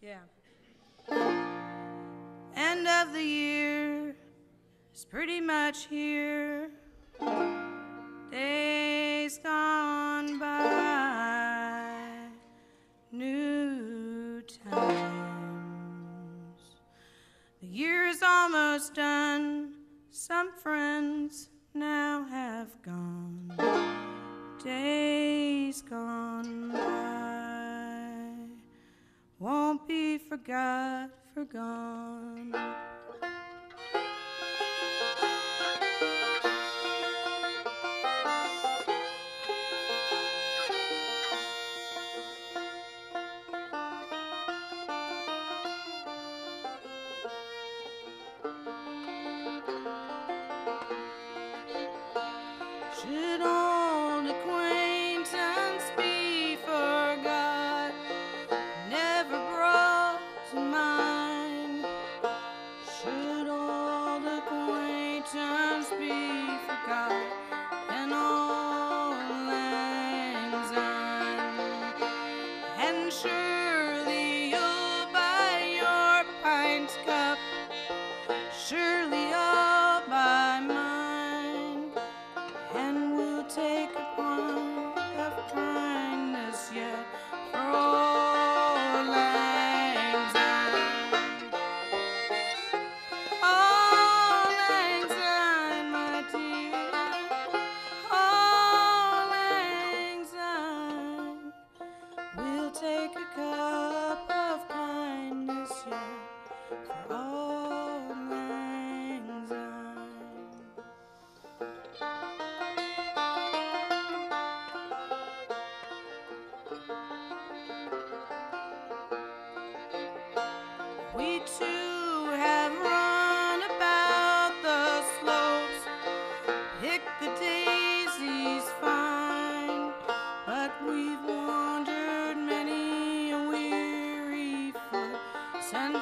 Yeah. End of the year is pretty much here. Days gone by, new times. The year is almost done. Some friends now have gone. Days gone forgot, forgone. 十里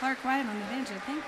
Clarke Wyatt on the bench. I think.